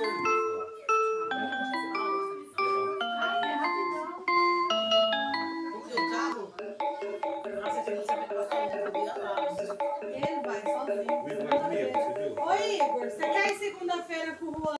Sorry. Oi, Igor, você tá cai segunda-feira com o Juan?